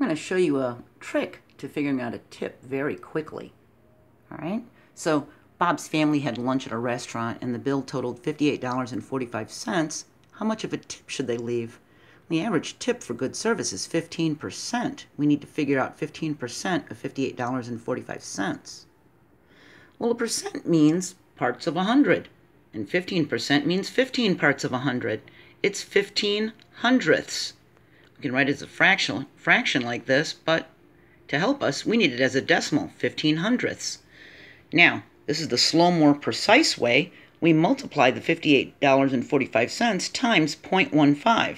I'm going to show you a trick to figuring out a tip very quickly. All right? So Bob's family had lunch at a restaurant and the bill totaled $58.45. How much of a tip should they leave? The average tip for good service is 15%. We need to figure out 15% of $58.45. Well, a percent means parts of 100, and 15% means 15 parts of 100. It's 15 hundredths. We can write it as a fraction, fraction like this, but to help us, we need it as a decimal, 15 hundredths. Now, this is the slow, more precise way. We multiply the $58.45 times 0.15.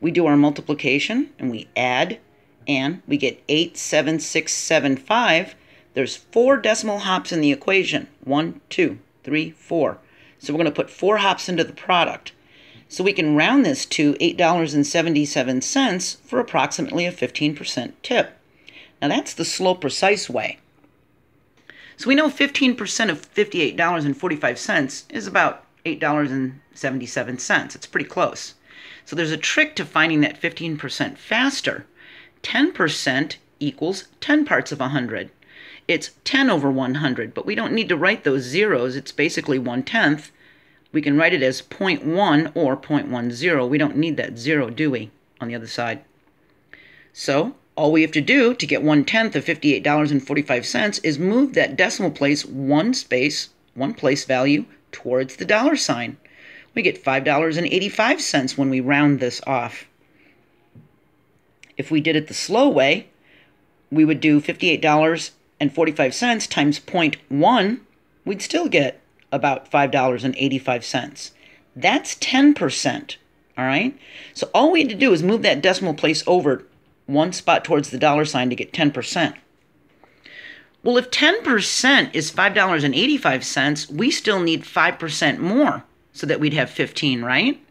We do our multiplication and we add and we get 87675. There's four decimal hops in the equation. One, two, three, four. So we're going to put four hops into the product. So we can round this to $8.77 for approximately a 15% tip. Now that's the slow, precise way. So we know 15% of $58.45 is about $8.77. It's pretty close. So there's a trick to finding that 15% faster. 10% equals 10 parts of 100. It's 10 over 100, but we don't need to write those zeros. It's basically 1 tenth we can write it as 0.1 or 0.10. We don't need that zero, do we, on the other side? So all we have to do to get one tenth of $58.45 is move that decimal place one space, one place value towards the dollar sign. We get $5.85 when we round this off. If we did it the slow way, we would do $58.45 times 0.1, we'd still get about $5.85. That's 10%. All right? So all we had to do is move that decimal place over one spot towards the dollar sign to get 10%. Well, if 10% is $5.85, we still need 5% more so that we'd have 15, right?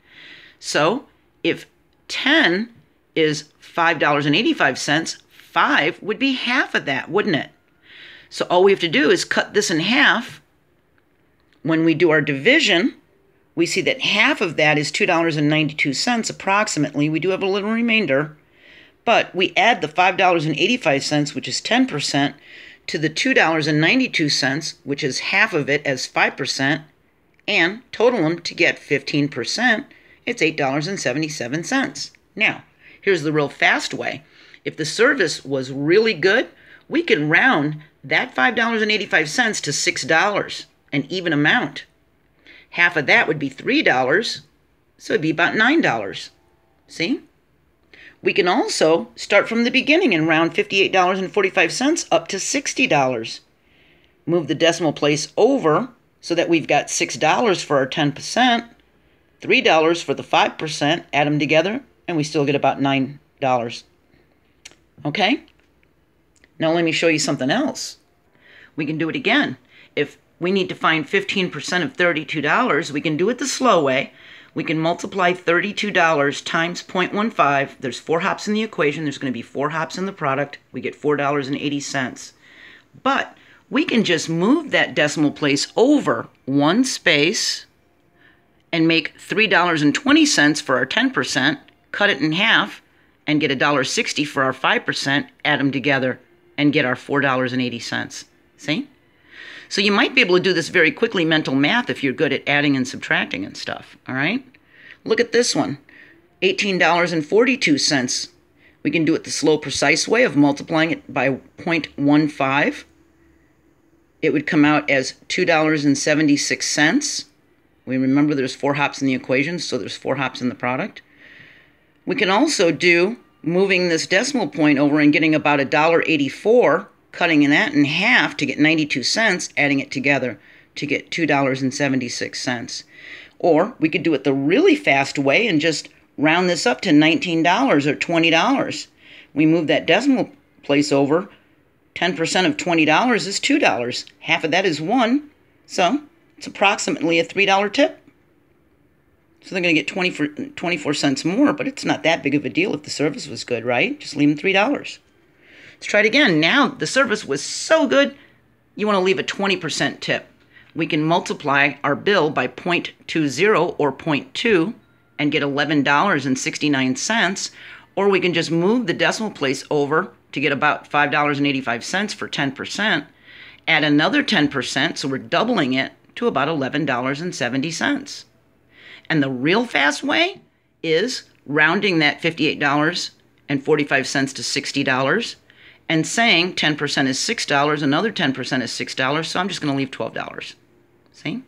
So if 10 is $5.85, 5 would be half of that, wouldn't it? So all we have to do is cut this in half when we do our division, we see that half of that is $2.92 approximately. We do have a little remainder, but we add the $5.85, which is 10%, to the $2.92, which is half of it as 5%, and total them to get 15%. It's $8.77. Now, here's the real fast way. If the service was really good, we can round that $5.85 to $6 an even amount. Half of that would be $3, so it'd be about $9. See? We can also start from the beginning and round $58.45 up to $60. Move the decimal place over so that we've got $6 for our 10%, $3 for the 5%, add them together, and we still get about $9. Okay? Now let me show you something else. We can do it again. If we need to find 15% of $32, we can do it the slow way. We can multiply $32 times 0.15. There's four hops in the equation. There's going to be four hops in the product. We get $4.80. But we can just move that decimal place over one space and make $3.20 for our 10%, cut it in half, and get $1.60 for our 5%, add them together, and get our $4.80. See? So you might be able to do this very quickly mental math if you're good at adding and subtracting and stuff, all right? Look at this one, $18.42. We can do it the slow, precise way of multiplying it by 0.15. It would come out as $2.76. We remember there's four hops in the equation, so there's four hops in the product. We can also do moving this decimal point over and getting about $1.84 cutting that in half to get 92 cents, adding it together to get $2.76. Or we could do it the really fast way and just round this up to $19 or $20. We move that decimal place over. 10% of $20 is $2. Half of that is 1. So it's approximately a $3 tip. So they're going to get 20 24 cents more, but it's not that big of a deal if the service was good, right? Just leave them $3. Let's try it again. Now the service was so good, you want to leave a 20% tip. We can multiply our bill by 0.20 or 0.2 and get $11.69. Or we can just move the decimal place over to get about $5.85 for 10%, add another 10%, so we're doubling it to about $11.70. And the real fast way is rounding that $58.45 to $60 and saying 10% is $6, another 10% is $6, so I'm just going to leave $12. See?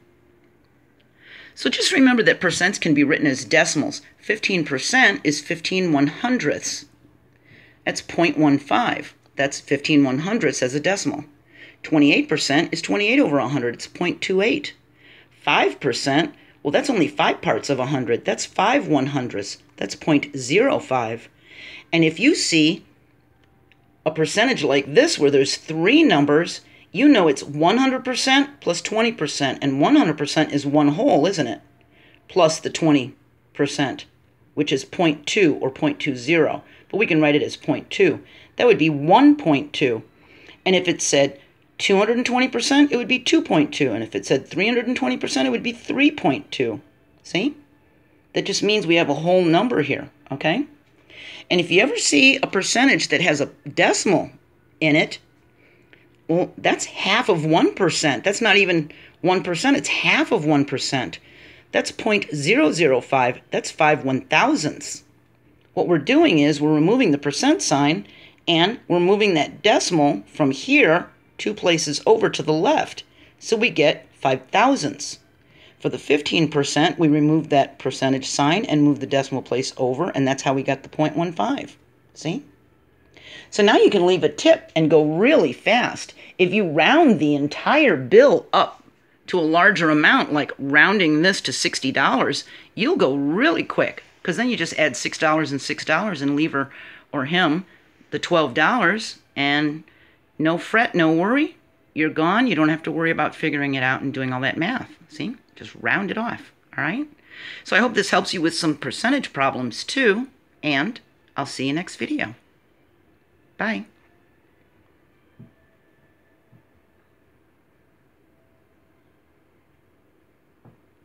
So just remember that percents can be written as decimals. 15% is 15 one hundredths. That's 0.15. That's 15 one hundredths as a decimal. 28% is 28 over 100. It's 0.28. 5%, well, that's only 5 parts of 100. That's 5 one hundredths. That's 0.05. And if you see a percentage like this where there's three numbers you know it's 100% plus 20%, and 100% is one whole, isn't it? Plus the 20%, which is 0.2 or 0.20, but we can write it as 0.2. That would be 1.2. And if it said 220%, it would be 2.2. And if it said 320%, it would be 3.2. See? That just means we have a whole number here, okay? And if you ever see a percentage that has a decimal in it, well, that's half of 1%. That's not even 1%, it's half of 1%. That's 0.005. That's 5 one thousandths. What we're doing is we're removing the percent sign and we're moving that decimal from here two places over to the left. So we get 5 thousandths. For the 15%, we remove that percentage sign and move the decimal place over, and that's how we got the 0.15. See? So now you can leave a tip and go really fast. If you round the entire bill up to a larger amount, like rounding this to $60, you'll go really quick because then you just add $6 and $6 and leave her or him the $12 and no fret, no worry. You're gone. You don't have to worry about figuring it out and doing all that math. See? Just round it off. All right? So I hope this helps you with some percentage problems too. And I'll see you next video. Bye.